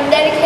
I'm dedicating